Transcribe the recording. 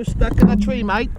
was You're stuck in a tree, mate.